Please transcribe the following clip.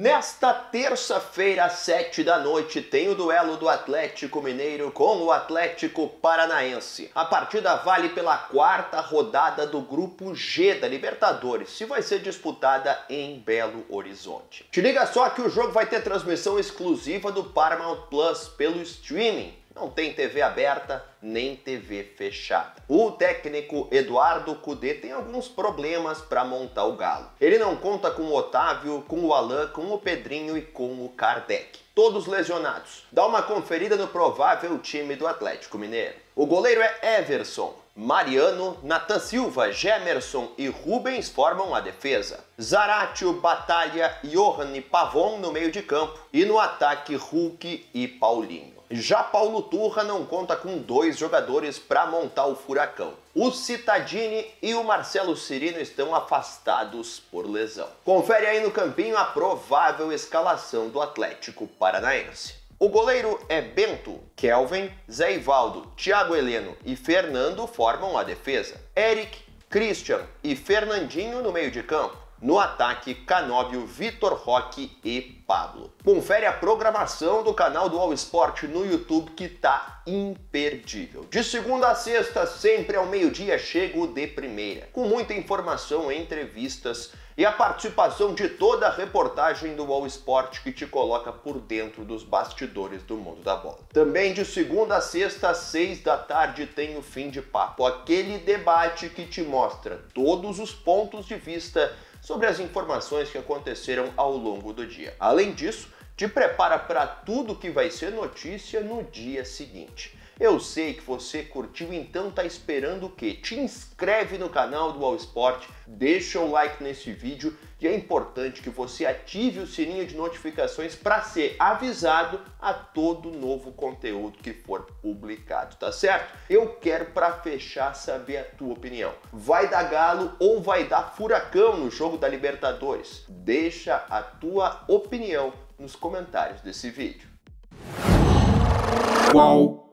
Nesta terça-feira, às sete da noite, tem o duelo do Atlético Mineiro com o Atlético Paranaense. A partida vale pela quarta rodada do Grupo G da Libertadores, se vai ser disputada em Belo Horizonte. Te liga só que o jogo vai ter transmissão exclusiva do Paramount Plus pelo streaming não tem TV aberta nem TV fechada. O técnico Eduardo Cudê tem alguns problemas para montar o Galo. Ele não conta com o Otávio, com o Alain, com o Pedrinho e com o Kardec. Todos lesionados. Dá uma conferida no provável time do Atlético Mineiro. O goleiro é Everson. Mariano, Natan Silva, Gemerson e Rubens formam a defesa. Zaratio, Batalha, Johan e Pavon no meio de campo. E no ataque, Hulk e Paulinho. Já Paulo Turra não conta com dois jogadores para montar o furacão. O Citadini e o Marcelo Cirino estão afastados por lesão. Confere aí no campinho a provável escalação do Atlético Paranaense. O goleiro é Bento, Kelvin, Zé Ivaldo, Thiago Heleno e Fernando formam a defesa. Eric, Christian e Fernandinho no meio de campo. No ataque, Canóbio, Vitor Roque e Pablo. Confere a programação do canal do All Sport no YouTube que tá imperdível. De segunda a sexta, sempre ao meio-dia, chega o de primeira, com muita informação, entrevistas e a participação de toda a reportagem do All Sport que te coloca por dentro dos bastidores do mundo da bola. Também de segunda a sexta, às seis da tarde, tem o Fim de Papo, aquele debate que te mostra todos os pontos de vista sobre as informações que aconteceram ao longo do dia. Além disso, te prepara para tudo que vai ser notícia no dia seguinte. Eu sei que você curtiu, então tá esperando o quê? Te inscreve no canal do All Sport, deixa o like nesse vídeo e é importante que você ative o sininho de notificações para ser avisado a todo novo conteúdo que for publicado, tá certo? Eu quero para fechar saber a tua opinião. Vai dar galo ou vai dar furacão no jogo da Libertadores? Deixa a tua opinião nos comentários desse vídeo. Qual